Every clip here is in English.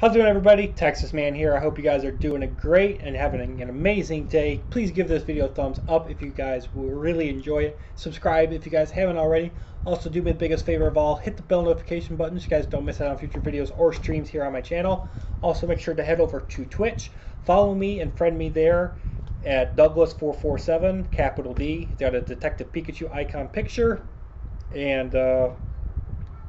How's it going everybody? Texas Man here. I hope you guys are doing it great and having an amazing day. Please give this video a thumbs up if you guys will really enjoy it. Subscribe if you guys haven't already. Also do me the biggest favor of all, hit the bell notification button so you guys don't miss out on future videos or streams here on my channel. Also make sure to head over to Twitch. Follow me and friend me there at Douglas447, capital D. He's got a Detective Pikachu icon picture. And uh,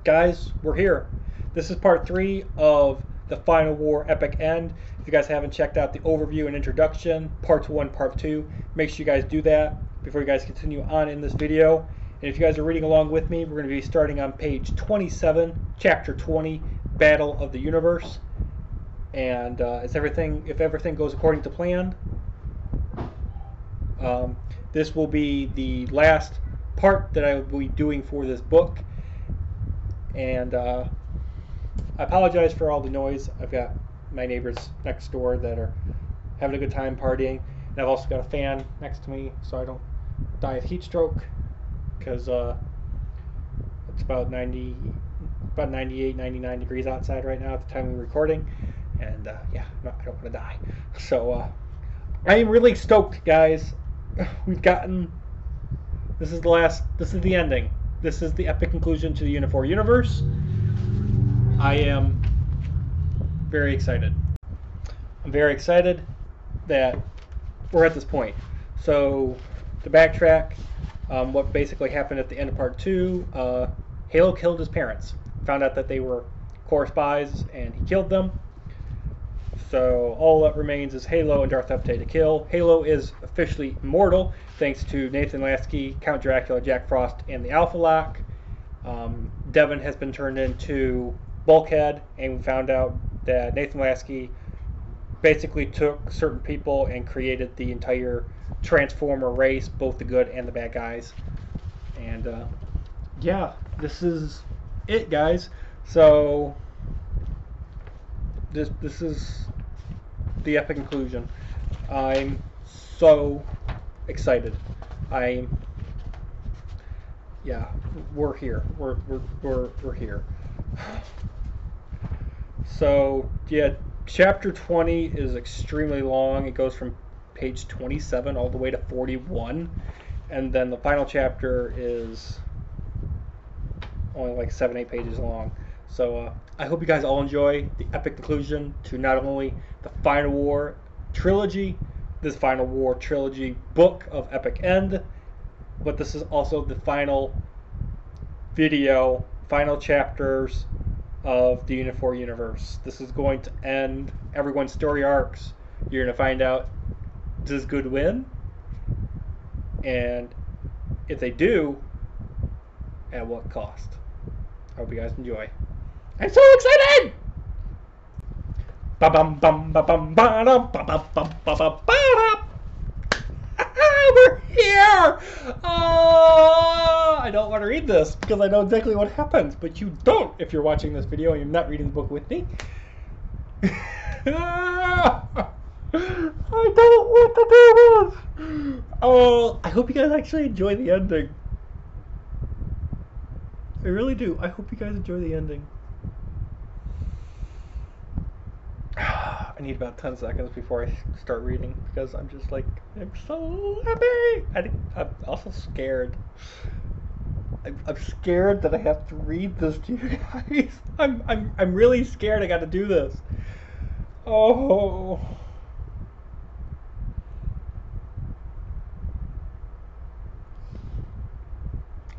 guys, we're here. This is part three of the Final War Epic End. If you guys haven't checked out the overview and introduction, parts one, part two, make sure you guys do that before you guys continue on in this video. And if you guys are reading along with me, we're going to be starting on page 27, chapter 20, Battle of the Universe. And uh, everything, if everything goes according to plan, um, this will be the last part that I will be doing for this book. And uh, I apologize for all the noise. I've got my neighbors next door that are having a good time partying. And I've also got a fan next to me so I don't die of heat stroke because uh, it's about 90, about 98, 99 degrees outside right now at the time we're recording. And uh, yeah, I don't want to die. So uh, I am really stoked, guys. We've gotten. This is the last. This is the ending. This is the epic conclusion to the Unifor universe. I am very excited. I'm very excited that we're at this point. So, to backtrack, um, what basically happened at the end of part two, uh, Halo killed his parents. Found out that they were Corps spies, and he killed them. So all that remains is Halo and Darth Epte to kill. Halo is officially immortal thanks to Nathan Lasky, Count Dracula, Jack Frost, and the Alpha Lock. Um, Devon has been turned into Bulkhead, and we found out that Nathan Lasky basically took certain people and created the entire Transformer race, both the good and the bad guys. And uh, yeah, this is it, guys. So this this is the epic conclusion. I'm so excited. I'm yeah, we're here. We're we're we're, we're here. So yeah, chapter 20 is extremely long. It goes from page 27 all the way to 41, and then the final chapter is only like seven, eight pages long. So uh, I hope you guys all enjoy the epic conclusion to not only the Final War trilogy, this Final War trilogy book of Epic End, but this is also the final video, final chapters of the Unifor universe. This is going to end everyone's story arcs. You're going to find out does good win? And if they do, at what cost? I hope you guys enjoy. I'm so excited! Ba-bum bum ba-dum ba-bum bum ba-bum ba-dum. We're here! Oh, I don't want to read this because I know exactly what happens, but you don't if you're watching this video and you're not reading the book with me. I don't want to do this! Oh, I hope you guys actually enjoy the ending. I really do. I hope you guys enjoy the ending. I need about 10 seconds before I start reading because I'm just like, I'm so happy. I, am also scared. I'm, I'm scared that I have to read this to you guys. I'm, I'm, I'm really scared I got to do this. Oh.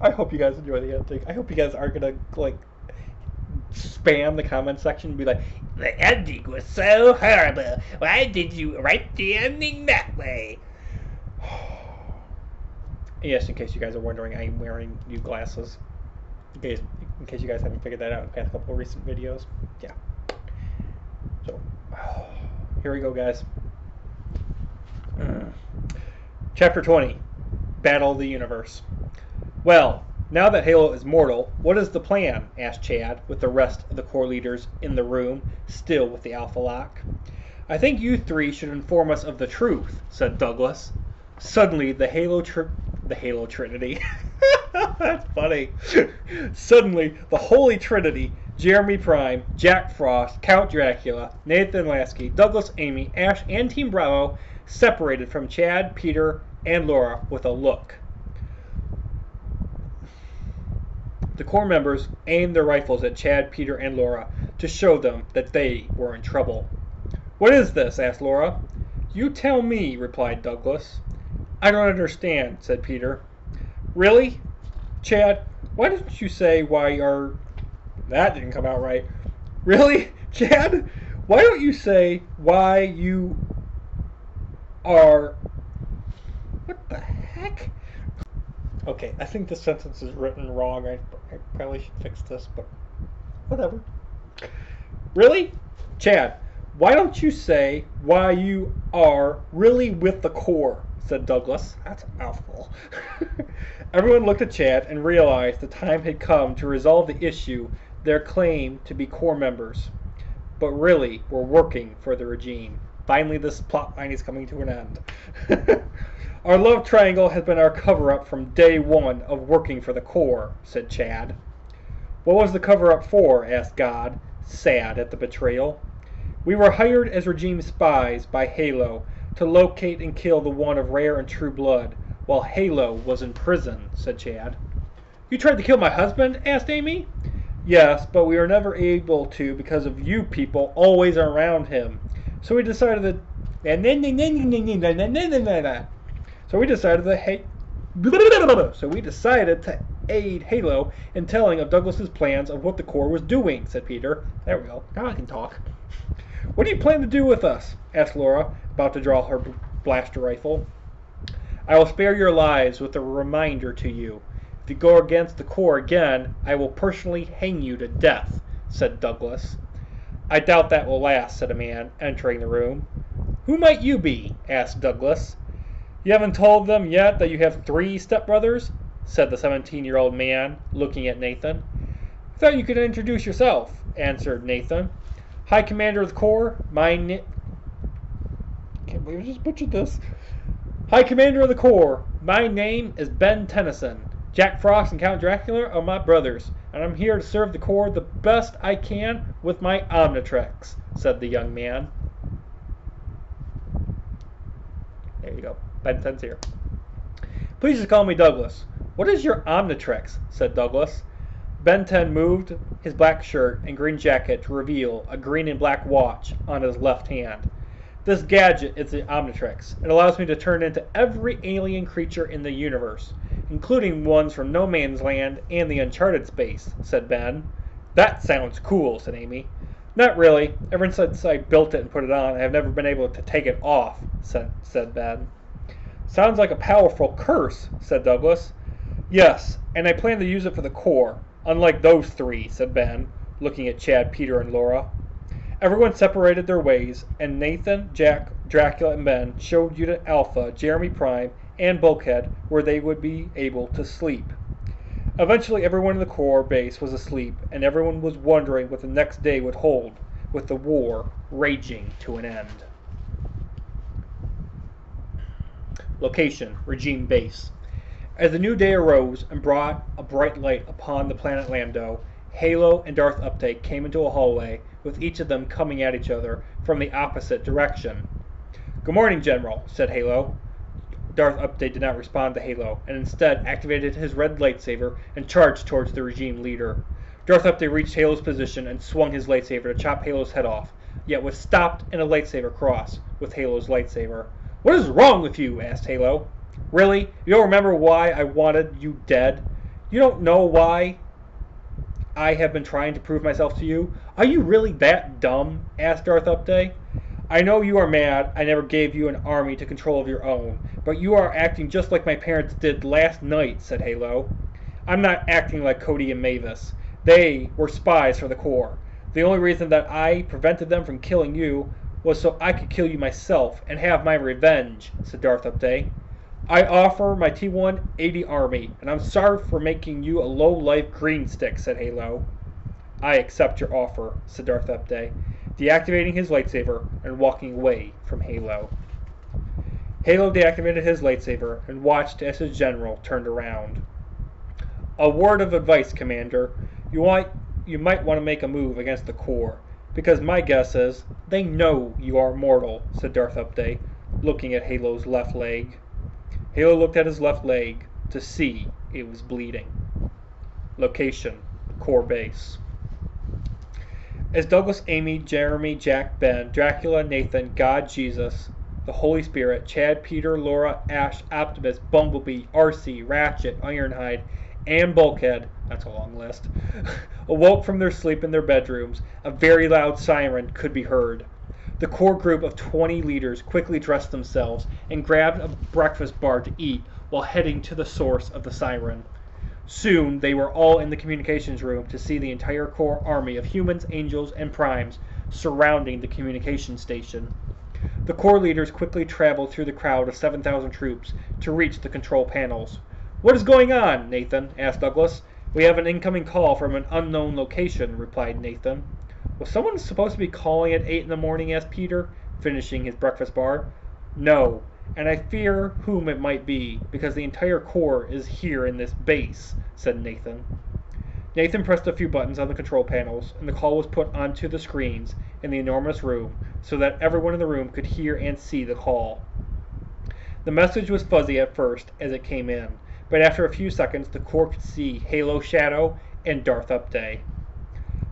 I hope you guys enjoy the ending. I hope you guys are gonna like spam the comment section and be like, the ending was so horrible. Why did you write the ending that way? yes, in case you guys are wondering, I'm wearing new glasses. In case, in case you guys haven't figured that out in the past couple recent videos. Yeah. So, here we go, guys. Uh, chapter 20 Battle of the Universe. Well, now that Halo is mortal, what is the plan? asked Chad, with the rest of the Corps leaders in the room, still with the Alpha Lock. I think you three should inform us of the truth, said Douglas. Suddenly, the Halo tri- the Halo Trinity. That's funny. Suddenly, the Holy Trinity, Jeremy Prime, Jack Frost, Count Dracula, Nathan Lasky, Douglas Amy, Ash, and Team Bravo separated from Chad, Peter, and Laura with a look. The Corps members aimed their rifles at Chad, Peter, and Laura to show them that they were in trouble. What is this? asked Laura. You tell me, replied Douglas. I don't understand, said Peter. Really? Chad, why didn't you say why our. That didn't come out right. Really? Chad, why don't you say why you are. What the heck? Okay, I think this sentence is written wrong. I, I probably should fix this, but whatever. Really? Chad, why don't you say why you are really with the Corps? said Douglas. That's a mouthful. Everyone looked at Chad and realized the time had come to resolve the issue their claim to be Corps members, but really we're working for the regime. Finally, this plot line is coming to an end. our love triangle has been our cover up from day one of working for the Corps, said Chad. What was the cover up for? asked God, sad at the betrayal. We were hired as regime spies by Halo to locate and kill the one of rare and true blood, while Halo was in prison, said Chad. You tried to kill my husband? asked Amy. Yes, but we were never able to because of you people always around him. So we decided that. So we decided hey. So we decided to aid Halo in telling of Douglas's plans of what the Corps was doing, said Peter. There we go. Now I can talk. What do you plan to do with us? asked Laura, about to draw her blaster rifle. I will spare your lives with a reminder to you. If you go against the Corps again, I will personally hang you to death, said Douglas. I doubt that will last, said a man, entering the room. Who might you be? asked Douglas. You haven't told them yet that you have three stepbrothers? said the seventeen year old man, looking at Nathan. I thought you could introduce yourself, answered Nathan. High Commander of the Corps, my na- can't believe I just butchered this. High Commander of the Corps, my name is Ben Tennyson. Jack Frost and Count Dracula are my brothers, and I'm here to serve the Corps the best I can with my Omnitrix, said the young man. There you go. Ben Tennyson's here. Please just call me Douglas. What is your Omnitrix? said Douglas. Ben 10 moved his black shirt and green jacket to reveal a green and black watch on his left hand. This gadget is the Omnitrix. It allows me to turn into every alien creature in the universe, including ones from No Man's Land and the Uncharted space, said Ben. That sounds cool, said Amy. Not really. Ever since I built it and put it on, I have never been able to take it off, said, said Ben. Sounds like a powerful curse, said Douglas. Yes, and I plan to use it for the Corps, unlike those three, said Ben, looking at Chad, Peter, and Laura. Everyone separated their ways, and Nathan, Jack, Dracula, and Ben showed Unit Alpha, Jeremy Prime, and Bulkhead where they would be able to sleep. Eventually, everyone in the Corps base was asleep, and everyone was wondering what the next day would hold, with the war raging to an end. Location Regime Base. As the new day arose and brought a bright light upon the planet Lambda, Halo and Darth Update came into a hallway, with each of them coming at each other from the opposite direction. Good morning, General, said Halo. Darth Update did not respond to Halo, and instead activated his red lightsaber and charged towards the regime leader. Darth Update reached Halo's position and swung his lightsaber to chop Halo's head off, yet was stopped in a lightsaber cross with Halo's lightsaber. What is wrong with you? asked Halo. Really? You don't remember why I wanted you dead? You don't know why I have been trying to prove myself to you? Are you really that dumb? asked Darth Update. I know you are mad I never gave you an army to control of your own, but you are acting just like my parents did last night, said Halo. I'm not acting like Cody and Mavis. They were spies for the Corps. The only reason that I prevented them from killing you was so I could kill you myself and have my revenge, said Darth Update. I offer my T-180 army, and I'm sorry for making you a low-life green stick, said Halo. I accept your offer, said Darth Update, deactivating his lightsaber and walking away from Halo. Halo deactivated his lightsaber and watched as his general turned around. A word of advice, Commander. You want you might want to make a move against the Corps, because my guess is they know you are mortal, said Darth Upday, looking at Halo's left leg. Halo looked at his left leg to see it was bleeding. Location Corps Base. As Douglas, Amy, Jeremy, Jack, Ben, Dracula, Nathan, God, Jesus, the Holy Spirit, Chad, Peter, Laura, Ash, Optimus, Bumblebee, Arcee, Ratchet, Ironhide, and Bulkhead, that's a long list, awoke from their sleep in their bedrooms, a very loud siren could be heard. The Corps group of 20 leaders quickly dressed themselves and grabbed a breakfast bar to eat while heading to the source of the siren. Soon they were all in the communications room to see the entire Corps army of humans, angels, and primes surrounding the communication station. The Corps leaders quickly traveled through the crowd of 7,000 troops to reach the control panels. What is going on, Nathan? asked Douglas. We have an incoming call from an unknown location, replied Nathan. Was someone supposed to be calling at 8 in the morning? asked Peter, finishing his breakfast bar. No, and I fear whom it might be, because the entire Corps is here in this base, said Nathan. Nathan pressed a few buttons on the control panels, and the call was put onto the screens in the enormous room so that everyone in the room could hear and see the call. The message was fuzzy at first as it came in, but after a few seconds the Corps could see Halo Shadow and Darth Upday.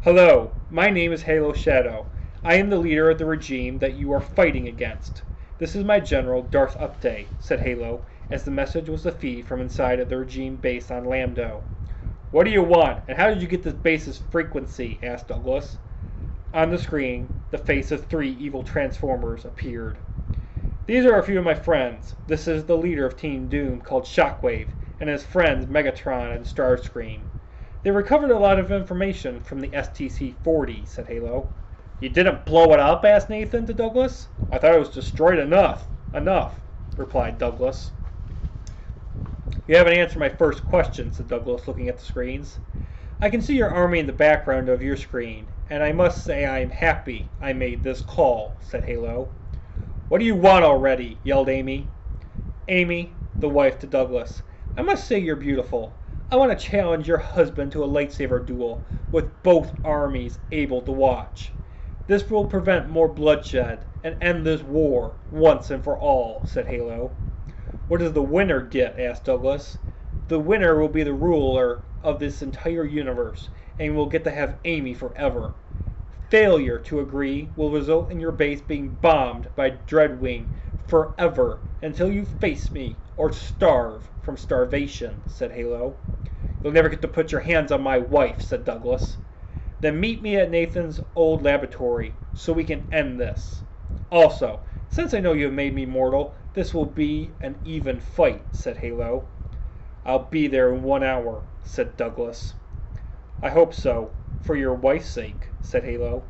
Hello, my name is Halo Shadow. I am the leader of the regime that you are fighting against. This is my general, Darth Upday, said Halo, as the message was a feed from inside of the regime base on Lambda. What do you want, and how did you get this base's frequency? asked Douglas. On the screen, the face of three evil Transformers appeared. These are a few of my friends. This is the leader of Team Doom called Shockwave, and his friends Megatron and Starscream. They recovered a lot of information from the STC-40, said Halo. You didn't blow it up? asked Nathan to Douglas. I thought it was destroyed enough. Enough, replied Douglas. You haven't answered my first question, said Douglas, looking at the screens. I can see your army in the background of your screen, and I must say I am happy I made this call, said Halo. What do you want already? yelled Amy. Amy, the wife to Douglas, I must say you're beautiful. I want to challenge your husband to a lightsaber duel with both armies able to watch. This will prevent more bloodshed and end this war once and for all, said Halo. What does the winner get? asked Douglas. The winner will be the ruler of this entire universe and will get to have Amy forever. Failure to agree will result in your base being bombed by Dreadwing forever until you face me or starve from starvation, said Halo. You'll never get to put your hands on my wife, said Douglas. Then meet me at Nathan's old laboratory so we can end this. Also, since I know you have made me mortal, this will be an even fight, said Halo. I'll be there in one hour, said Douglas. I hope so, for your wife's sake, said Halo.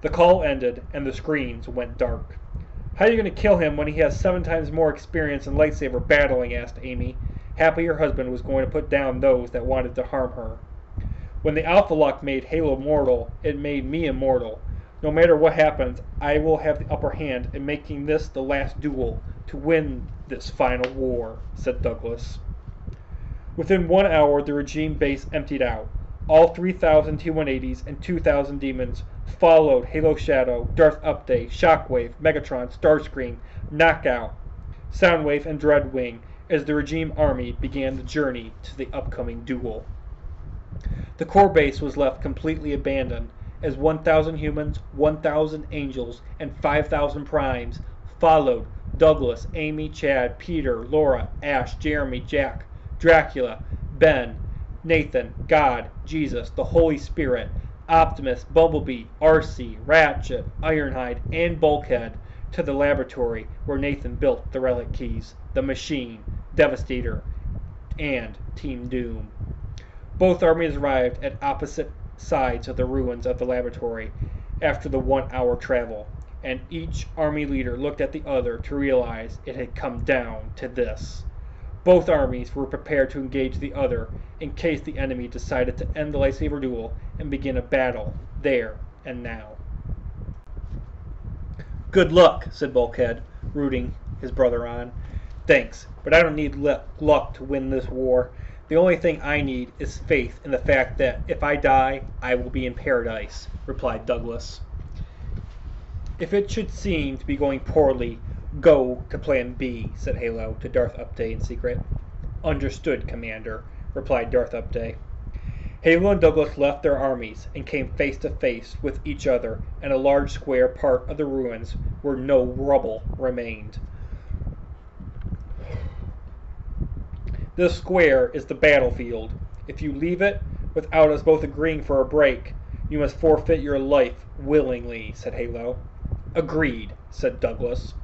The call ended, and the screens went dark. How are you going to kill him when he has seven times more experience in lightsaber battling? asked Amy, happy her husband was going to put down those that wanted to harm her. When the Alpha Lock made Halo mortal, it made me immortal. No matter what happens, I will have the upper hand in making this the last duel to win this final war, said Douglas. Within one hour, the regime base emptied out. All 3,000 T-180s and 2,000 demons followed Halo Shadow, Darth Update, Shockwave, Megatron, Starscream, Knockout, Soundwave, and Dreadwing as the regime army began the journey to the upcoming duel. The Corps base was left completely abandoned as 1,000 humans, 1,000 angels, and 5,000 primes followed Douglas, Amy, Chad, Peter, Laura, Ash, Jeremy, Jack, Dracula, Ben, Nathan, God, Jesus, the Holy Spirit, Optimus, Bumblebee, Arcee, Ratchet, Ironhide, and Bulkhead to the laboratory where Nathan built the relic keys, the machine, Devastator, and Team Doom. Both armies arrived at opposite sides of the ruins of the laboratory after the one hour travel, and each army leader looked at the other to realize it had come down to this. Both armies were prepared to engage the other in case the enemy decided to end the lightsaber duel and begin a battle there and now. Good luck, said Bulkhead, rooting his brother on. Thanks, but I don't need luck to win this war. The only thing I need is faith in the fact that if I die, I will be in paradise, replied Douglas. If it should seem to be going poorly, go to plan B, said Halo to Darth Upday in secret. Understood, Commander, replied Darth Upday. Halo and Douglas left their armies and came face to face with each other in a large square part of the ruins where no rubble remained. This square is the battlefield. If you leave it without us both agreeing for a break, you must forfeit your life willingly, said Halo. Agreed, said Douglas.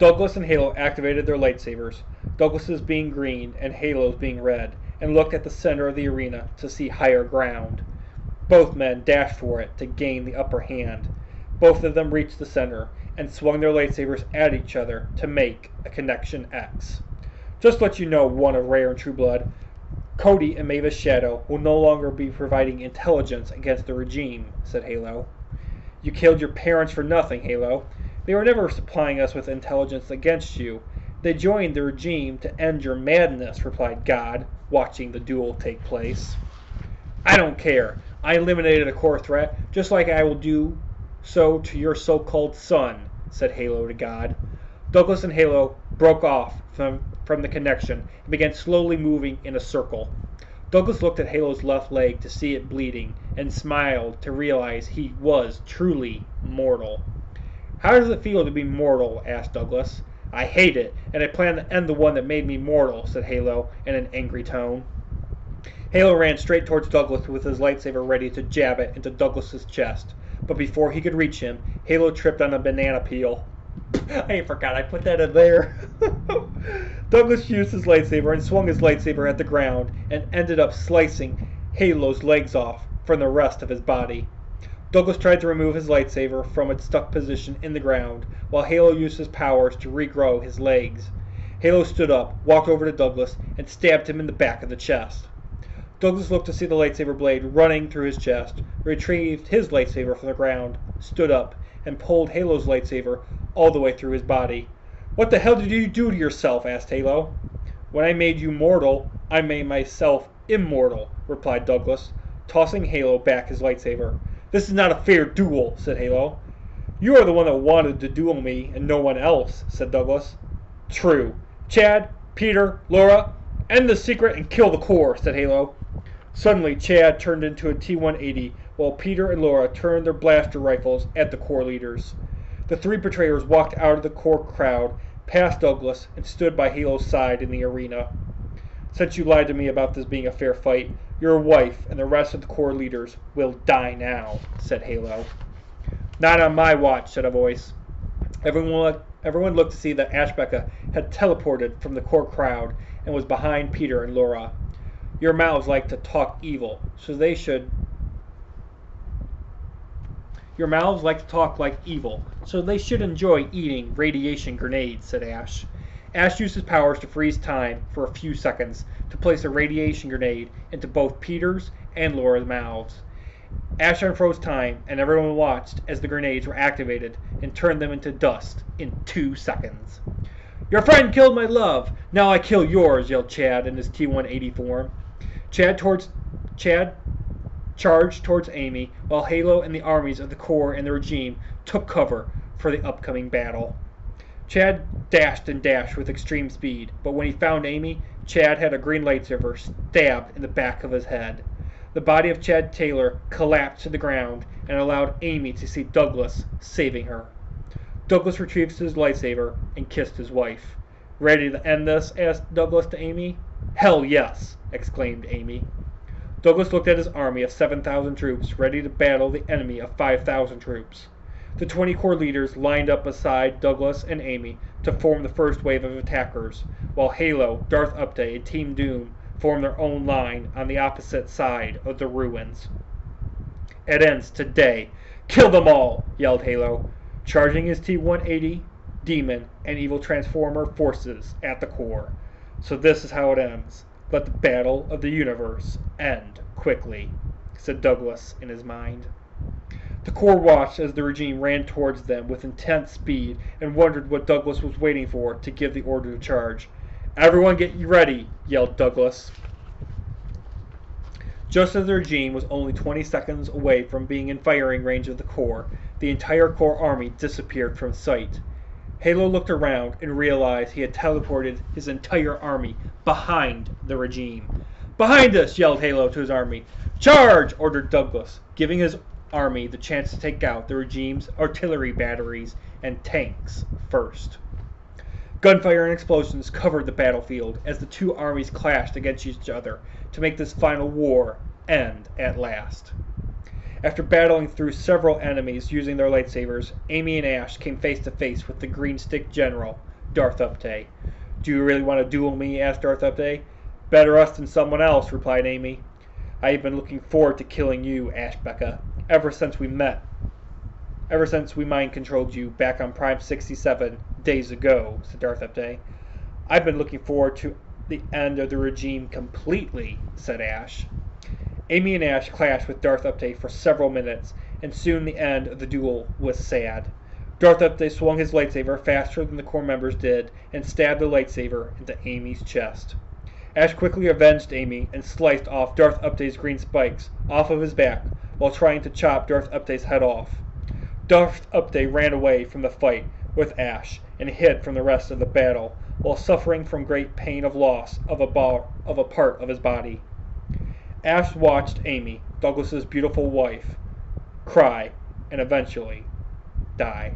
Douglas and Halo activated their lightsabers, Douglas's being green and Halo's being red, and looked at the center of the arena to see higher ground. Both men dashed for it to gain the upper hand. Both of them reached the center and swung their lightsabers at each other to make a connection X. Just let you know, one of Rare and True Blood, Cody and Mavis Shadow will no longer be providing intelligence against the regime, said Halo. You killed your parents for nothing, Halo. They were never supplying us with intelligence against you. They joined the regime to end your madness, replied God, watching the duel take place. I don't care. I eliminated a core threat, just like I will do so to your so called son, said Halo to God. Douglas and Halo broke off from from the connection and began slowly moving in a circle. Douglas looked at Halo's left leg to see it bleeding and smiled to realize he was truly mortal. How does it feel to be mortal? asked Douglas. I hate it, and I plan to end the one that made me mortal, said Halo in an angry tone. Halo ran straight towards Douglas with his lightsaber ready to jab it into Douglas's chest, but before he could reach him, Halo tripped on a banana peel. I forgot I put that in there. Douglas used his lightsaber and swung his lightsaber at the ground and ended up slicing Halo's legs off from the rest of his body. Douglas tried to remove his lightsaber from its stuck position in the ground, while Halo used his powers to regrow his legs. Halo stood up, walked over to Douglas, and stabbed him in the back of the chest. Douglas looked to see the lightsaber blade running through his chest, retrieved his lightsaber from the ground, stood up, and pulled Halo's lightsaber all the way through his body. What the hell did you do to yourself? asked Halo. When I made you mortal, I made myself immortal, replied Douglas, tossing Halo back his lightsaber. This is not a fair duel, said Halo. You are the one that wanted to duel me, and no one else, said Douglas. True. Chad, Peter, Laura, end the secret and kill the Corps, said Halo. Suddenly, Chad turned into a T 180, while Peter and Laura turned their blaster rifles at the Corps leaders. The three betrayers walked out of the Corps crowd past Douglas, and stood by Halo's side in the arena. Since you lied to me about this being a fair fight, your wife and the rest of the Corps leaders will die now, said Halo. Not on my watch, said a voice. Everyone, everyone looked to see that Ashbeka had teleported from the Corps crowd and was behind Peter and Laura. Your mouths like to talk evil, so they should. Your mouths like to talk like evil, so they should enjoy eating radiation grenades, said Ash. Ash used his powers to freeze time for a few seconds to place a radiation grenade into both Peter's and Laura's mouths. Ash unfroze time, and everyone watched as the grenades were activated and turned them into dust in two seconds. Your friend killed my love. Now I kill yours, yelled Chad in his T-180 form. Chad towards Chad charged towards Amy, while Halo and the armies of the Corps and the regime took cover for the upcoming battle. Chad dashed and dashed with extreme speed, but when he found Amy, Chad had a green lightsaber stabbed in the back of his head. The body of Chad Taylor collapsed to the ground and allowed Amy to see Douglas saving her. Douglas retrieved his lightsaber and kissed his wife. Ready to end this? asked Douglas to Amy. Hell yes! exclaimed Amy. Douglas looked at his army of 7,000 troops ready to battle the enemy of 5,000 troops. The 20 Corps leaders lined up beside Douglas and Amy to form the first wave of attackers, while Halo, Darth Upday, and Team Doom formed their own line on the opposite side of the ruins. It ends today. Kill them all! yelled Halo, charging his T 180, Demon, and Evil Transformer forces at the Corps. So this is how it ends. Let the battle of the universe end quickly, said Douglas in his mind. The Corps watched as the regime ran towards them with intense speed and wondered what Douglas was waiting for to give the order to charge. Everyone get ready, yelled Douglas. Just as the regime was only 20 seconds away from being in firing range of the Corps, the entire Corps army disappeared from sight. Halo looked around and realized he had teleported his entire army behind the regime. Behind us! yelled Halo to his army. Charge! ordered Douglas, giving his army the chance to take out the regime's artillery batteries and tanks first. Gunfire and explosions covered the battlefield as the two armies clashed against each other to make this final war end at last. After battling through several enemies using their lightsabers, Amy and Ash came face to face with the Green Stick General, Darth Update. Do you really want to duel me? asked Darth Update. Better us than someone else, replied Amy. I have been looking forward to killing you, Ashbeka, ever since we met. Ever since we mind controlled you back on Prime 67 days ago, said Darth Update. I've been looking forward to the end of the regime completely, said Ash. Amy and Ash clashed with Darth Update for several minutes, and soon the end of the duel was sad. Darth Update swung his lightsaber faster than the Corps members did and stabbed the lightsaber into Amy's chest. Ash quickly avenged Amy and sliced off Darth Update's green spikes off of his back while trying to chop Darth Update's head off. Darth Update ran away from the fight with Ash and hid from the rest of the battle while suffering from great pain of loss of a, bar, of a part of his body. Ash watched Amy, Douglas's beautiful wife, cry and eventually die.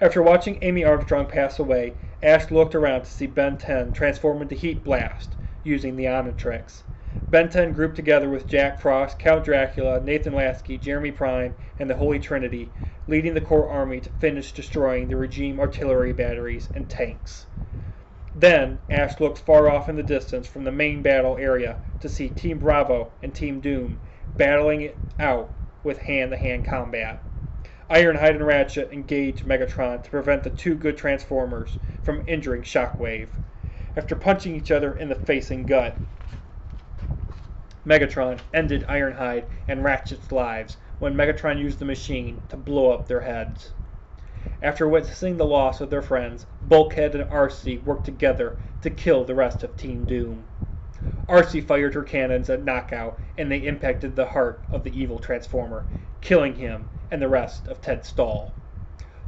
After watching Amy Armstrong pass away, Ash looked around to see Ben 10 transform into Heat Blast using the Omnitrix. Ben 10 grouped together with Jack Frost, Count Dracula, Nathan Lasky, Jeremy Prime, and the Holy Trinity, leading the Corps army to finish destroying the regime artillery batteries and tanks. Then, Ash looked far off in the distance from the main battle area to see Team Bravo and Team Doom battling it out with hand to hand combat. Ironhide and Ratchet engaged Megatron to prevent the two good Transformers from injuring Shockwave. After punching each other in the face and gut, Megatron ended Ironhide and Ratchet's lives when Megatron used the machine to blow up their heads. After witnessing the loss of their friends, Bulkhead and Arcee worked together to kill the rest of Team Doom. Arcee fired her cannons at Knockout and they impacted the heart of the evil Transformer, killing him and the rest of Ted Stahl.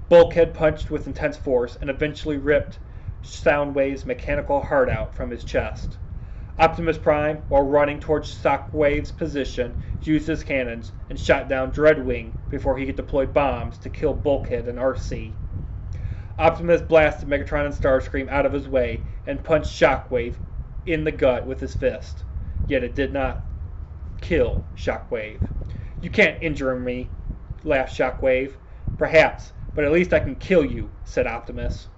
Bulkhead punched with intense force and eventually ripped Soundwave's mechanical heart out from his chest. Optimus Prime, while running towards Shockwave's position, used his cannons and shot down Dreadwing before he could deploy bombs to kill Bulkhead and Arcee. Optimus blasted Megatron and Starscream out of his way and punched Shockwave in the gut with his fist. Yet it did not kill Shockwave. You can't injure me, laughed Shockwave. Perhaps, but at least I can kill you, said Optimus.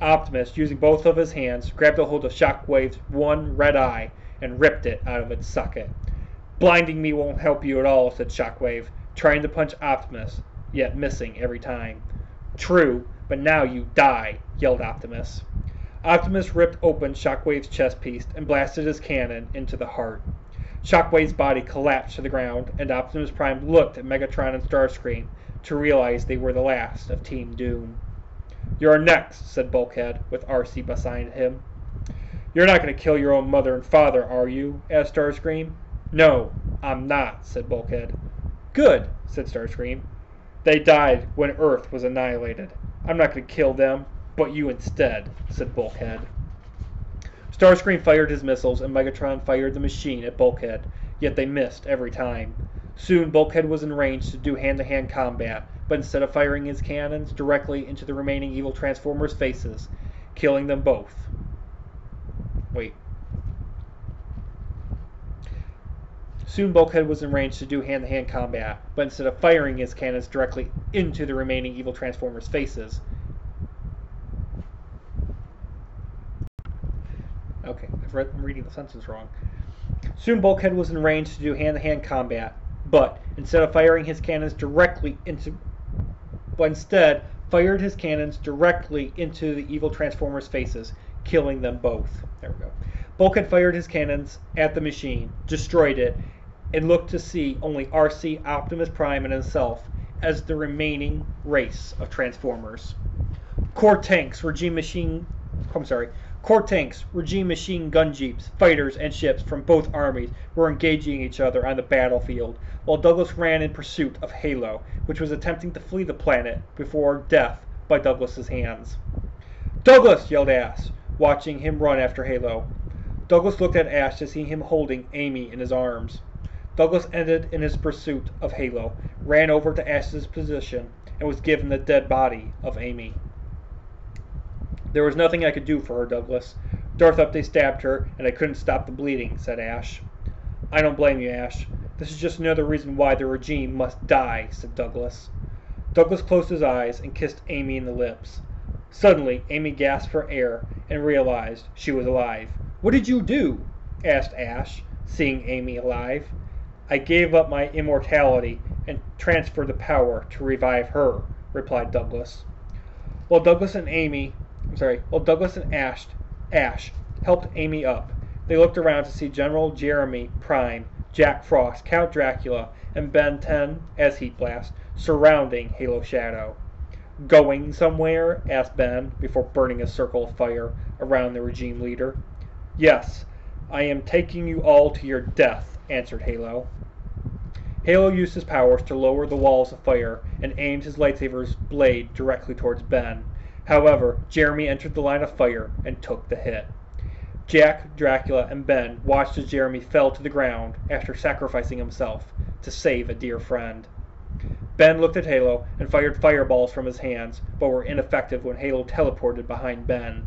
Optimus, using both of his hands, grabbed a hold of Shockwave's one red eye and ripped it out of its socket. Blinding me won't help you at all, said Shockwave, trying to punch Optimus, yet missing every time. True, but now you die, yelled Optimus. Optimus ripped open Shockwave's chest piece and blasted his cannon into the heart. Shockwave's body collapsed to the ground, and Optimus Prime looked at Megatron and Starscream to realize they were the last of Team Doom. You're next, said Bulkhead, with Arcee beside him. You're not going to kill your own mother and father, are you? asked Starscream. No, I'm not, said Bulkhead. Good, said Starscream. They died when Earth was annihilated. I'm not going to kill them, but you instead, said Bulkhead. Starscream fired his missiles and Megatron fired the machine at Bulkhead, yet they missed every time. Soon Bulkhead was in range to do hand-to-hand combat, but instead of firing his cannons directly into the remaining evil Transformers' faces, killing them both. Wait. Soon Bulkhead was in range to do hand-to-hand combat, but instead of firing his cannons directly into the remaining evil Transformers' faces, Okay, read, I'm reading the sentence wrong. Soon Bulkhead was in range to do hand-to-hand combat, but instead of firing his cannons directly into but instead fired his cannons directly into the evil Transformers' faces, killing them both. There we go. Bulkhead fired his cannons at the machine, destroyed it, and looked to see only Arcee, Optimus Prime, and himself as the remaining race of Transformers. Core tanks, regime machine, I'm sorry, Core tanks, regime machine gun jeeps, fighters, and ships from both armies were engaging each other on the battlefield, while Douglas ran in pursuit of Halo, which was attempting to flee the planet before death by Douglas's hands. Douglas! yelled Ash, watching him run after Halo. Douglas looked at Ash to see him holding Amy in his arms. Douglas ended in his pursuit of Halo, ran over to Ash's position, and was given the dead body of Amy. There was nothing I could do for her, Douglas. Darth Update stabbed her, and I couldn't stop the bleeding, said Ash. I don't blame you, Ash. This is just another reason why the regime must die, said Douglas. Douglas closed his eyes and kissed Amy in the lips. Suddenly, Amy gasped for air and realized she was alive. What did you do? asked Ash, seeing Amy alive. I gave up my immortality and transferred the power to revive her, replied Douglas. While Douglas and Amy, I'm sorry, while Douglas and Ash, Ash helped Amy up, they looked around to see General Jeremy Prime, Jack Frost, Count Dracula, and Ben 10 as Heat Blast surrounding Halo Shadow. Going somewhere? asked Ben before burning a circle of fire around the regime leader. Yes, I am taking you all to your death, answered Halo. Halo used his powers to lower the walls of fire and aimed his lightsaber's blade directly towards Ben. However, Jeremy entered the line of fire and took the hit. Jack, Dracula, and Ben watched as Jeremy fell to the ground after sacrificing himself to save a dear friend. Ben looked at Halo and fired fireballs from his hands, but were ineffective when Halo teleported behind Ben.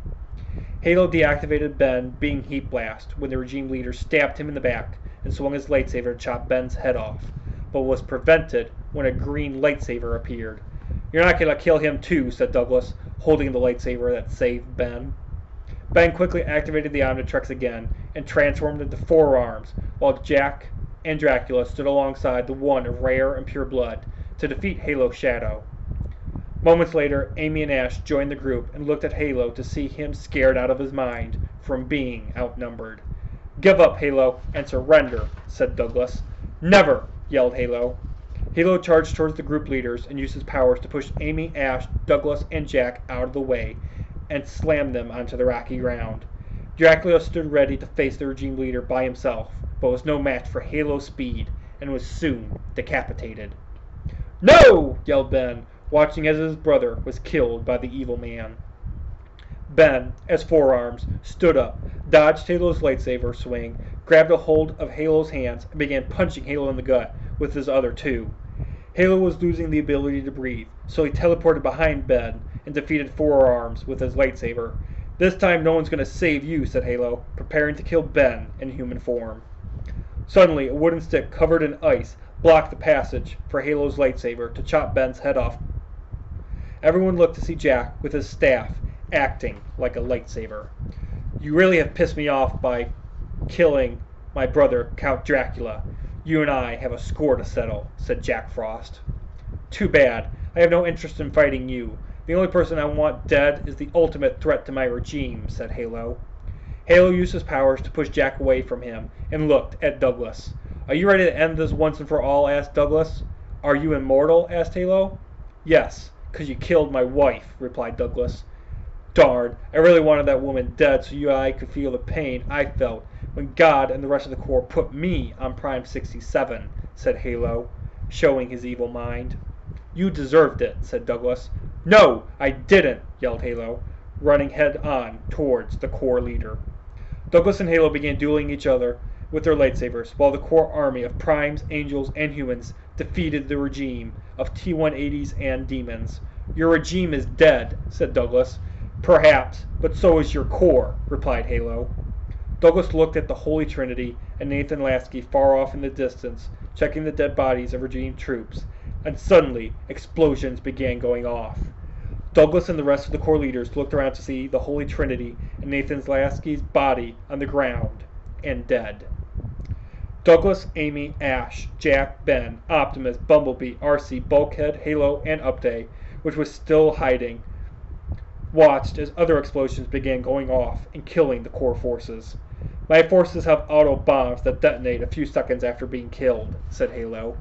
Halo deactivated Ben being Heat Blast when the regime leader stabbed him in the back and swung his lightsaber to chop Ben's head off, but was prevented when a green lightsaber appeared. You're not going to kill him too, said Douglas, holding the lightsaber that saved Ben. Ben quickly activated the Omnitrix again and transformed into four arms, while Jack and Dracula stood alongside the one of rare and pure blood to defeat Halo Shadow. Moments later, Amy and Ash joined the group and looked at Halo to see him scared out of his mind from being outnumbered. Give up, Halo, and surrender, said Douglas. Never, yelled Halo. Halo charged towards the group leaders and used his powers to push Amy, Ash, Douglas, and Jack out of the way and slam them onto the rocky ground. Dracula stood ready to face the regime leader by himself, but was no match for Halo's speed and was soon decapitated. No! yelled Ben, watching as his brother was killed by the evil man. Ben, as Four Arms, stood up, dodged Halo's lightsaber swing, grabbed a hold of Halo's hands, and began punching Halo in the gut with his other two. Halo was losing the ability to breathe, so he teleported behind Ben and defeated Four Arms with his lightsaber. This time no one's going to save you, said Halo, preparing to kill Ben in human form. Suddenly, a wooden stick covered in ice blocked the passage for Halo's lightsaber to chop Ben's head off. Everyone looked to see Jack with his staff acting like a lightsaber. You really have pissed me off by killing my brother, Count Dracula. You and I have a score to settle, said Jack Frost. Too bad. I have no interest in fighting you. The only person I want dead is the ultimate threat to my regime, said Halo. Halo used his powers to push Jack away from him and looked at Douglas. Are you ready to end this once and for all? asked Douglas. Are you immortal? asked Halo. Yes, because you killed my wife, replied Douglas. Darn, I really wanted that woman dead so you and I could feel the pain I felt when God and the rest of the Corps put me on Prime 67, said Halo, showing his evil mind. You deserved it, said Douglas. No, I didn't, yelled Halo, running head on towards the Corps leader. Douglas and Halo began dueling each other with their lightsabers, while the Corps army of primes, angels, and humans defeated the regime of T-180s and demons. Your regime is dead, said Douglas. Perhaps, but so is your corps, replied Halo. Douglas looked at the Holy Trinity and Nathan Lasky far off in the distance, checking the dead bodies of regime troops, and suddenly explosions began going off. Douglas and the rest of the Corps leaders looked around to see the Holy Trinity and Nathan Lasky's body on the ground and dead. Douglas, Amy, Ash, Jack, Ben, Optimus, Bumblebee, Arcee, Bulkhead, Halo, and Upday, which was still hiding, watched as other explosions began going off and killing the Corps forces. My forces have auto bombs that detonate a few seconds after being killed, said Halo.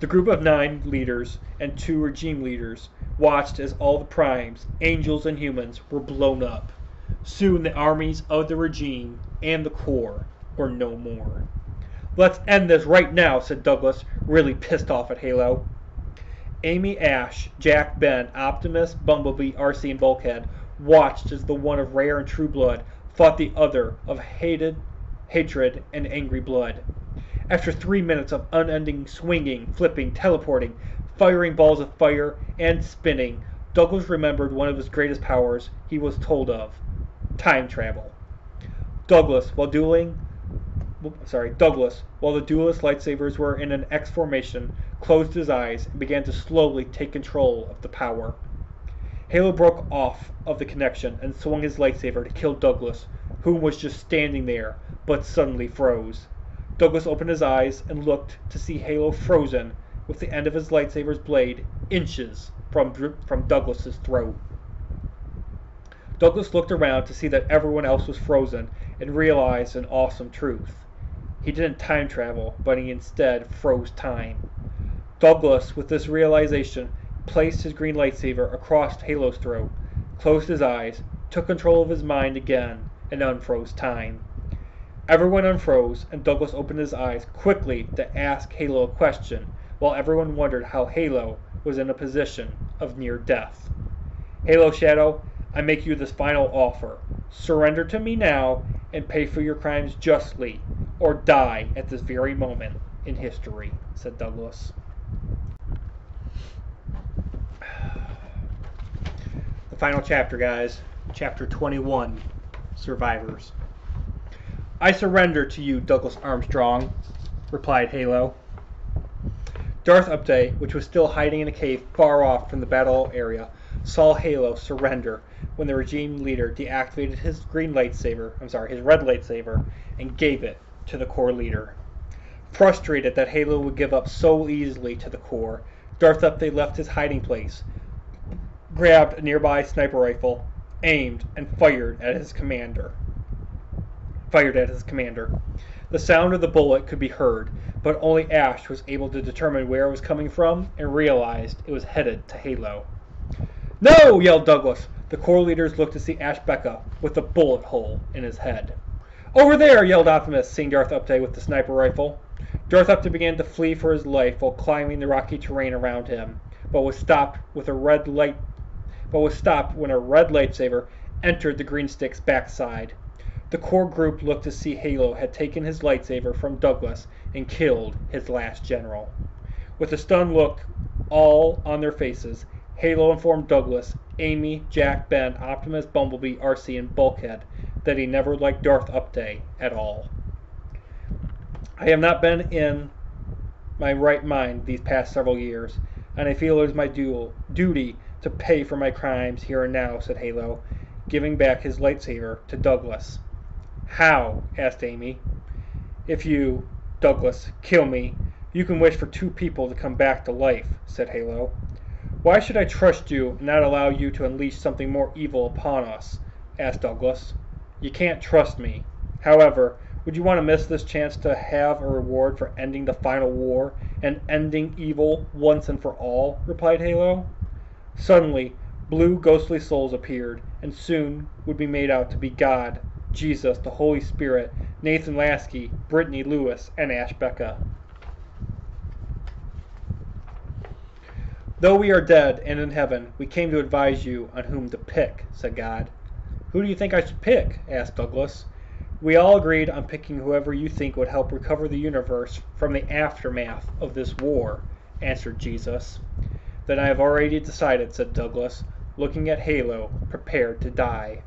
The group of nine leaders and two regime leaders watched as all the primes, angels, and humans were blown up. Soon the armies of the regime and the Corps were no more. Let's end this right now, said Douglas, really pissed off at Halo. Amy Ash, Jack Ben, Optimus, Bumblebee, Arcee, and Bulkhead watched as the one of rare and true blood fought the other of hated, hatred, and angry blood. After three minutes of unending swinging, flipping, teleporting, firing balls of fire, and spinning, Douglas remembered one of his greatest powers he was told of time travel. Douglas, while dueling, sorry, Douglas, while the duelist lightsabers were in an X formation, closed his eyes and began to slowly take control of the power. Halo broke off of the connection and swung his lightsaber to kill Douglas, who was just standing there, but suddenly froze. Douglas opened his eyes and looked to see Halo frozen with the end of his lightsaber's blade inches from, from Douglas's throat. Douglas looked around to see that everyone else was frozen and realized an awesome truth. He didn't time travel, but he instead froze time. Douglas, with this realization, placed his green lightsaber across Halo's throat, closed his eyes, took control of his mind again, and unfroze time. Everyone unfroze, and Douglas opened his eyes quickly to ask Halo a question, while everyone wondered how Halo was in a position of near death. Halo Shadow, I make you this final offer. Surrender to me now and pay for your crimes justly, or die at this very moment in history, said Douglas. The final chapter, guys. Chapter 21 Survivors. I surrender to you, Douglas Armstrong, replied Halo. Darth Upday, which was still hiding in a cave far off from the battle area, saw Halo surrender when the regime leader deactivated his green lightsaber, I'm sorry, his red lightsaber, and gave it to the Corps leader. Frustrated that Halo would give up so easily to the Corps, Darth Upday left his hiding place, grabbed a nearby sniper rifle, aimed, and fired at his commander. Fired at his commander. The sound of the bullet could be heard, but only Ash was able to determine where it was coming from and realized it was headed to Halo. No! yelled Douglas. The Corps leaders looked to see Ashbeka with a bullet hole in his head. Over there! yelled Optimus, seeing Darth Upday with the sniper rifle. Darth Upday began to flee for his life while climbing the rocky terrain around him, but was stopped with a red light but was stopped when a red lightsaber entered the green stick's backside. The core group looked to see Halo had taken his lightsaber from Douglas and killed his last general. With a stunned look all on their faces, Halo informed Douglas, Amy, Jack, Ben, Optimus, Bumblebee, Arcee, and Bulkhead that he never liked Darth Upday at all. I have not been in my right mind these past several years, and I feel it is my du- duty to pay for my crimes here and now, said Halo, giving back his lightsaber to Douglas. How? asked Amy. If you, Douglas, kill me, you can wish for two people to come back to life, said Halo. Why should I trust you and not allow you to unleash something more evil upon us? asked Douglas. You can't trust me. However, would you want to miss this chance to have a reward for ending the final war and ending evil once and for all? replied Halo. Suddenly, blue ghostly souls appeared, and soon would be made out to be God, Jesus, the Holy Spirit, Nathan Lasky, Brittany Lewis, and Ashbeka. Though we are dead and in heaven, we came to advise you on whom to pick, said God. Who do you think I should pick? asked Douglas. We all agreed on picking whoever you think would help recover the universe from the aftermath of this war, answered Jesus. Then I have already decided, said Douglas, looking at Halo, prepared to die.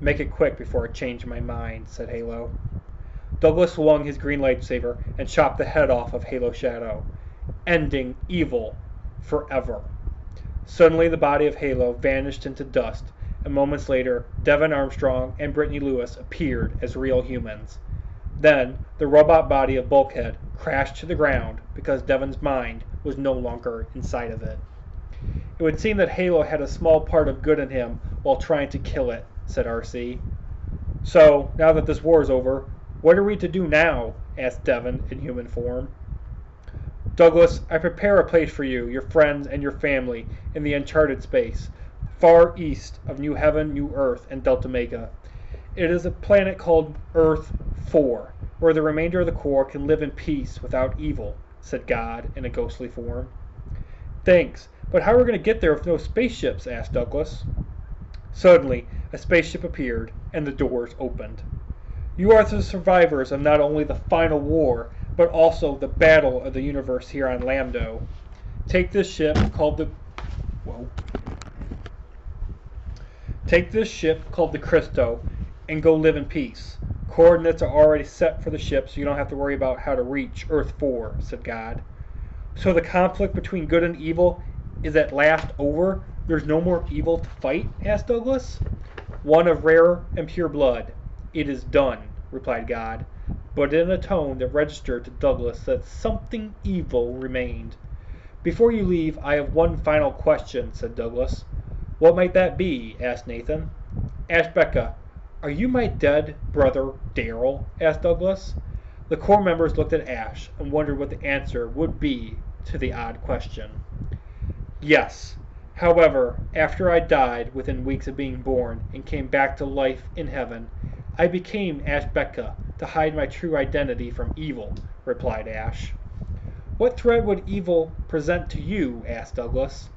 Make it quick before I change my mind, said Halo. Douglas swung his green lightsaber and chopped the head off of Halo Shadow, ending evil forever. Suddenly the body of Halo vanished into dust, and moments later Devon Armstrong and Brittany Lewis appeared as real humans. Then the robot body of Bulkhead crashed to the ground because Devon's mind was no longer inside of it. It would seem that Halo had a small part of good in him while trying to kill it, said Arcee. So, now that this war is over, what are we to do now? asked Devon in human form. Douglas, I prepare a place for you, your friends, and your family in the uncharted space, far east of New Heaven, New Earth, and Delta Mega. It is a planet called Earth 4, where the remainder of the Corps can live in peace without evil, said God in a ghostly form. Thanks, but how are we going to get there with no spaceships? asked Douglas. Suddenly, a spaceship appeared, and the doors opened. You are the survivors of not only the final war, but also the battle of the universe here on Lambda. Take this ship called the Whoa. Take this ship called the Christo and go live in peace. Coordinates are already set for the ship, so you don't have to worry about how to reach Earth 4, said God. So the conflict between good and evil is at last over? There's no more evil to fight? asked Douglas. One of rare and pure blood. It is done, replied God, but in a tone that registered to Douglas that something evil remained. Before you leave, I have one final question, said Douglas. What might that be? asked Nathan. Ashbeka, are you my dead brother Daryl? asked Douglas. The Corps members looked at Ash and wondered what the answer would be to the odd question. Yes. However, after I died within weeks of being born and came back to life in heaven, I became Ashbeka to hide my true identity from evil, replied Ash. What threat would evil present to you? asked Douglas.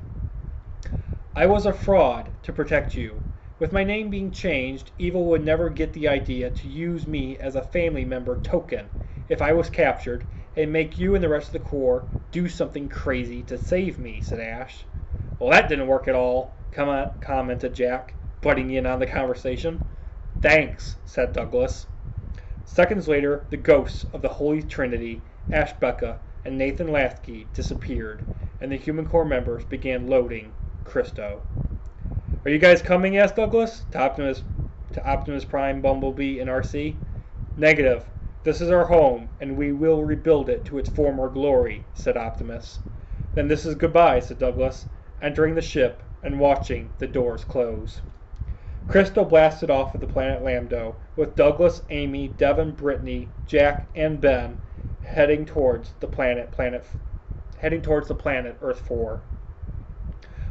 I was a fraud to protect you. With my name being changed, evil would never get the idea to use me as a family member token if I was captured and make you and the rest of the Corps do something crazy to save me, said Ash. Well, that didn't work at all, commented Jack, butting in on the conversation. Thanks, said Douglas. Seconds later, the ghosts of the Holy Trinity, Ashbeka, and Nathan Lasky disappeared, and the Human Corps members began loading Christo. Are you guys coming? asked Douglas to Optimus, to Optimus Prime, Bumblebee, and Arcee. Negative. This is our home, and we will rebuild it to its former glory, said Optimus. Then this is goodbye, said Douglas, entering the ship and watching the doors close. Crystal blasted off of the planet Lambda, with Douglas, Amy, Devon, Brittany, Jack, and Ben heading towards the planet planet heading towards the planet Earth 4.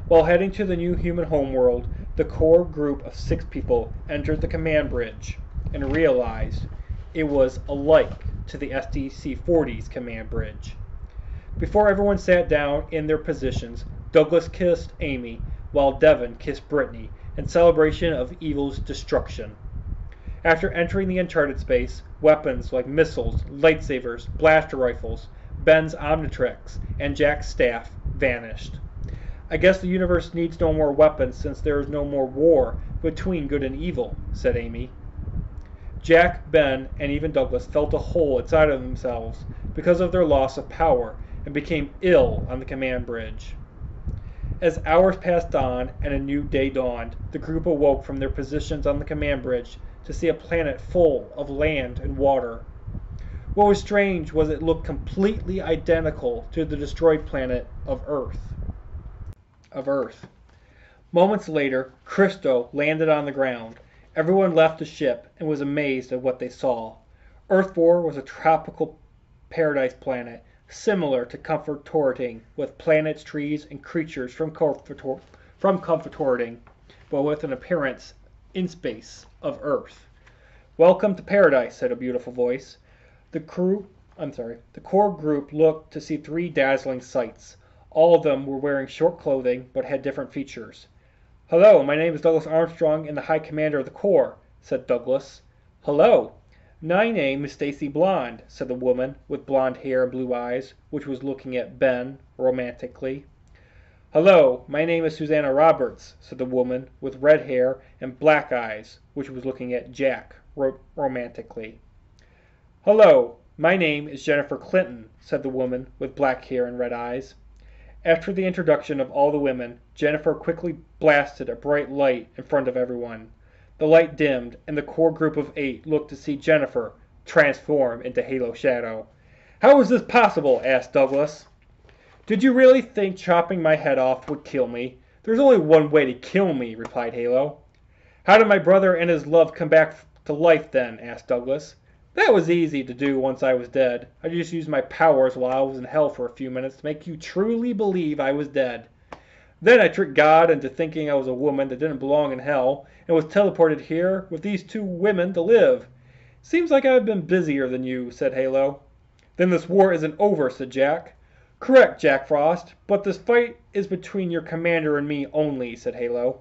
While heading to the new human homeworld, the core group of six people entered the command bridge and realized it was alike to the SDC-40's command bridge. Before everyone sat down in their positions, Douglas kissed Amy while Devon kissed Brittany in celebration of evil's destruction. After entering the uncharted space, weapons like missiles, lightsabers, blaster rifles, Ben's Omnitrix, and Jack's staff vanished. I guess the universe needs no more weapons since there is no more war between good and evil, said Amy. Jack, Ben, and even Douglas felt a hole inside of themselves because of their loss of power and became ill on the command bridge. As hours passed on and a new day dawned, the group awoke from their positions on the command bridge to see a planet full of land and water. What was strange was it looked completely identical to the destroyed planet of Earth of Earth. Moments later, Christo landed on the ground. Everyone left the ship and was amazed at what they saw. Earth 4 was a tropical paradise planet, similar to Comfort Torting, with planets, trees, and creatures from Comfort, from Comfortorting, but with an appearance in space of Earth. Welcome to paradise, said a beautiful voice. The crew, I'm sorry, the core group looked to see three dazzling sights. All of them were wearing short clothing, but had different features. "Hello, my name is Douglas Armstrong and the High Commander of the Corps," said Douglas. "Hello. My name is Stacy Blonde," said the woman with blonde hair and blue eyes, which was looking at Ben romantically. "Hello, my name is Susanna Roberts," said the woman with red hair and black eyes, which was looking at Jack ro romantically. "Hello, my name is Jennifer Clinton," said the woman with black hair and red eyes. After the introduction of all the women, Jennifer quickly blasted a bright light in front of everyone. The light dimmed, and the core group of eight looked to see Jennifer transform into Halo Shadow. "How is this possible?" asked Douglas. "Did you really think chopping my head off would kill me? There's only one way to kill me," replied Halo. "How did my brother and his love come back to life then?" asked Douglas. That was easy to do once I was dead. I just used my powers while I was in hell for a few minutes to make you truly believe I was dead. Then I tricked God into thinking I was a woman that didn't belong in hell, and was teleported here with these two women to live. Seems like I've been busier than you, said Halo. Then this war isn't over, said Jack. Correct, Jack Frost, but this fight is between your commander and me only, said Halo.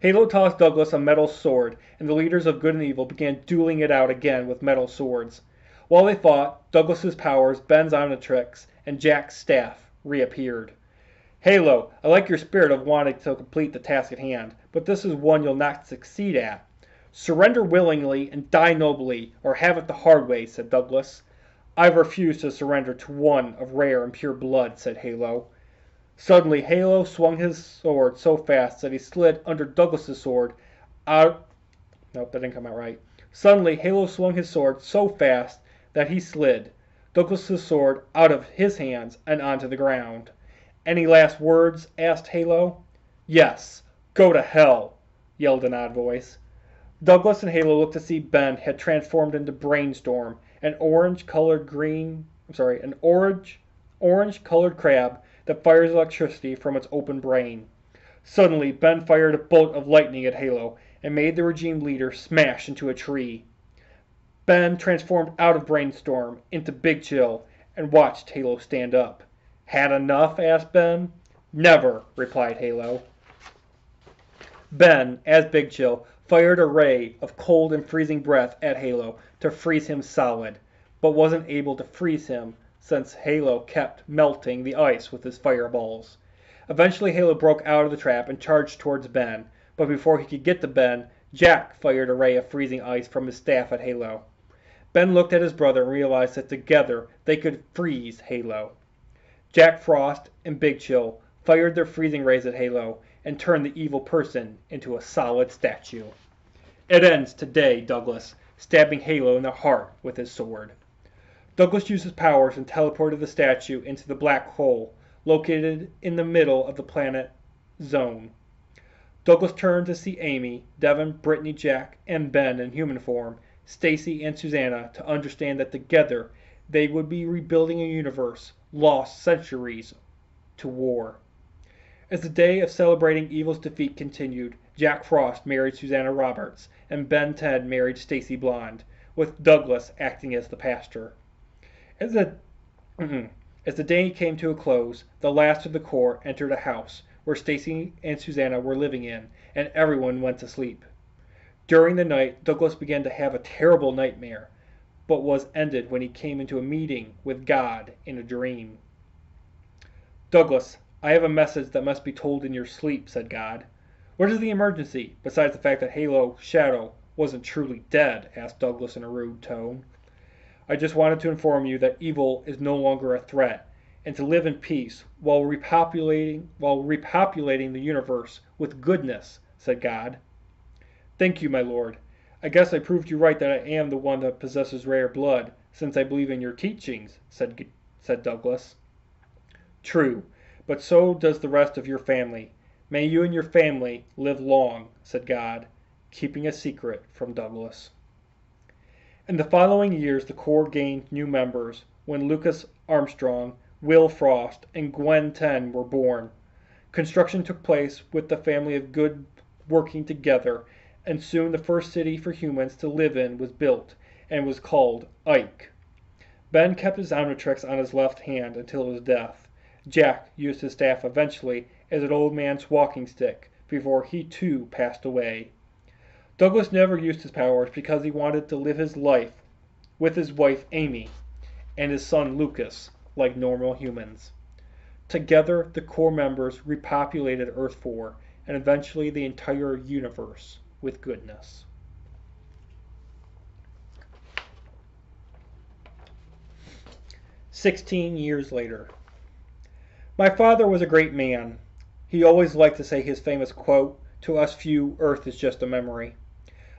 Halo tossed Douglas a metal sword, and the leaders of good and evil began dueling it out again with metal swords. While they fought, Douglas's powers, Ben's Omnitrix, and Jack's staff reappeared. Halo, I like your spirit of wanting to complete the task at hand, but this is one you'll not succeed at. Surrender willingly and die nobly, or have it the hard way, said Douglas. I refuse to surrender to one of rare and pure blood, said Halo. Suddenly Halo swung his sword so fast that he slid under Douglas's sword out Nope, that didn't come out right. Suddenly Halo swung his sword so fast that he slid Douglas's sword out of his hands and onto the ground. Any last words? asked Halo. Yes. Go to hell, yelled an odd voice. Douglas and Halo looked to see Ben had transformed into Brainstorm, an orange-colored green, I'm sorry, an orange, orange-colored crab that fires electricity from its open brain. Suddenly, Ben fired a bolt of lightning at Halo and made the regime leader smash into a tree. Ben transformed out of Brainstorm into Big Chill and watched Halo stand up. Had enough? asked Ben. Never, replied Halo. Ben, as Big Chill, fired a ray of cold and freezing breath at Halo to freeze him solid, but wasn't able to freeze him since Halo kept melting the ice with his fireballs. Eventually Halo broke out of the trap and charged towards Ben, but before he could get to Ben, Jack fired a ray of freezing ice from his staff at Halo. Ben looked at his brother and realized that together they could freeze Halo. Jack Frost and Big Chill fired their freezing rays at Halo and turned the evil person into a solid statue. It ends today, Douglas, stabbing Halo in the heart with his sword. Douglas used his powers and teleported the statue into the black hole located in the middle of the planet Zone. Douglas turned to see Amy, Devon, Brittany, Jack, and Ben in human form, Stacy, and Susanna to understand that together they would be rebuilding a universe lost centuries to war. As the day of celebrating evil's defeat continued, Jack Frost married Susanna Roberts, and Ben Ten married Stacy Blonde, with Douglas acting as the pastor. As the, mm-hmm. as the day came to a close, the last of the corps entered a house where Stacy and Susanna were living in, and everyone went to sleep. During the night, Douglas began to have a terrible nightmare but was ended when he came into a meeting with God in a dream. Douglas, I have a message that must be told in your sleep, said God. What is the emergency, besides the fact that Halo Shadow wasn't truly dead? asked Douglas in a rude tone. I just wanted to inform you that evil is no longer a threat, and to live in peace while repopulating while repopulating the universe with goodness, said God. Thank you, my lord. I guess I proved you right that I am the one that possesses rare blood, since I believe in your teachings, said, said Douglas. True, but so does the rest of your family. May you and your family live long, said God, keeping a secret from Douglas. In the following years, the Corps gained new members when Lucas Armstrong, Will Frost, and Gwen Ten were born. Construction took place with the family of good working together and soon the first city for humans to live in was built, and was called Ike. Ben kept his Omnitrix on his left hand until his death. Jack used his staff eventually as an old man's walking stick before he too passed away. Douglas never used his powers because he wanted to live his life with his wife Amy and his son Lucas like normal humans. Together, the core members repopulated Earth 4 and eventually the entire universe with goodness. Sixteen years later. My father was a great man. He always liked to say his famous quote, To us few, earth is just a memory.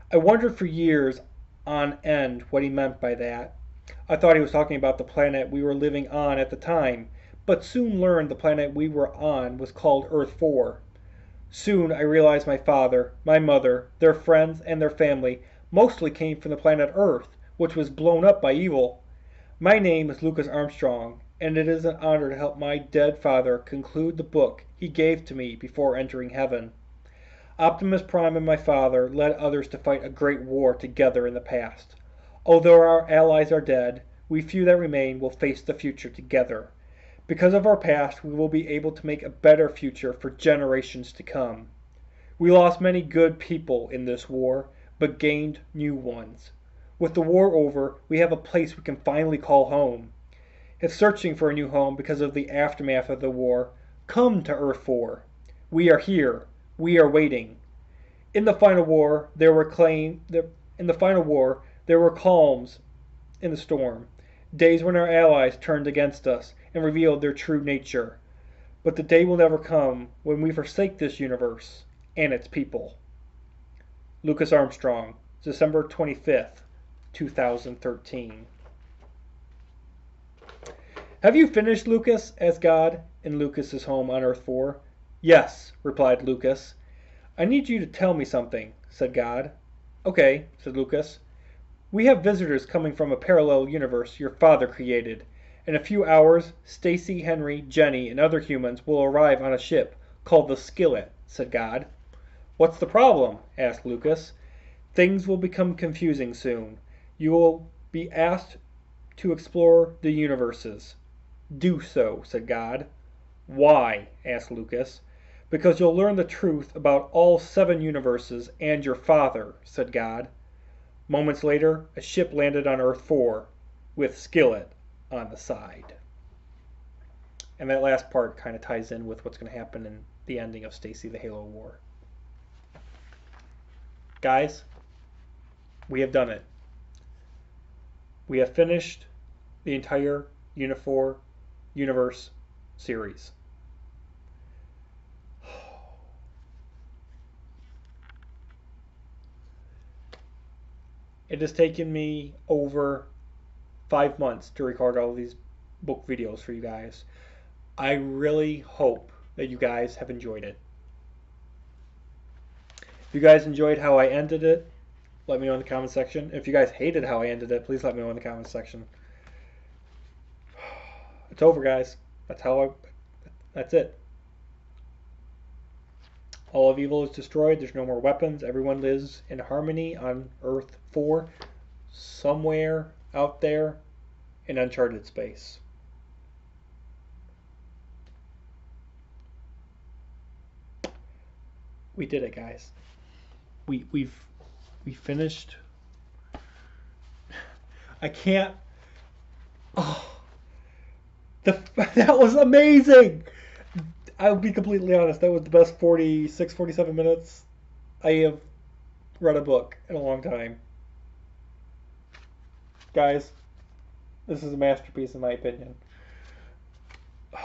I wondered for years on end what he meant by that. I thought he was talking about the planet we were living on at the time, but soon learned the planet we were on was called Earth 4. Soon I realized my father, my mother, their friends, and their family mostly came from the planet Earth, which was blown up by evil. My name is Lucas Armstrong, and it is an honor to help my dead father conclude the book he gave to me before entering heaven. Optimus Prime and my father led others to fight a great war together in the past. Although our allies are dead, we few that remain will face the future together. Because of our past, we will be able to make a better future for generations to come. We lost many good people in this war, but gained new ones. With the war over, we have a place we can finally call home. If searching for a new home because of the aftermath of the war, come to Earth 4. We are here. We are waiting. In the final war, there were claim in the final war, there were calms in the storm, days when our allies turned against us and revealed their true nature. But the day will never come when we forsake this universe and its people. Lucas Armstrong, December 25th, 2013. Have you finished, Lucas? as God in Lucas's home on Earth 4. Yes, replied Lucas. I need you to tell me something, said God. Okay, said Lucas. We have visitors coming from a parallel universe your father created. In a few hours, Stacy, Henry, Jenny, and other humans will arrive on a ship called the Skillet, said God. What's the problem? asked Lucas. Things will become confusing soon. You will be asked to explore the universes. Do so, said God. Why? asked Lucas. Because you'll learn the truth about all seven universes and your father, said God. Moments later, a ship landed on Earth 4 with Skillet on the side. And that last part kind of ties in with what's going to happen in the ending of Stacy the Halo War. Guys, we have done it. We have finished the entire Unifor universe series. It has taken me over five months to record all these book videos for you guys. I really hope that you guys have enjoyed it. If you guys enjoyed how I ended it, let me know in the comment section. If you guys hated how I ended it, please let me know in the comment section. It's over, guys. That's how I. That's it. All of evil is destroyed. There's no more weapons. Everyone lives in harmony on Earth 4, somewhere out there in uncharted space. We did it, guys. We we've we finished. I can't. Oh. The, that was amazing. I'll be completely honest. That was the best 46, 47 minutes I have read a book in a long time. Guys, this is a masterpiece in my opinion. I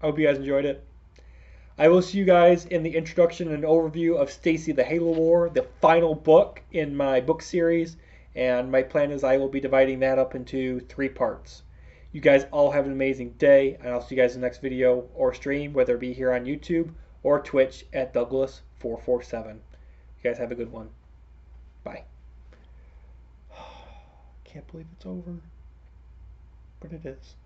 hope you guys enjoyed it. I will see you guys in the introduction and overview of Stacy the Halo War, the final book in my book series and my plan is I will be dividing that up into three parts. You guys all have an amazing day, and I'll see you guys in the next video or stream, whether it be here on YouTube or Twitch at Douglas447. You guys have a good one. Bye. Can't believe it's over, but it is.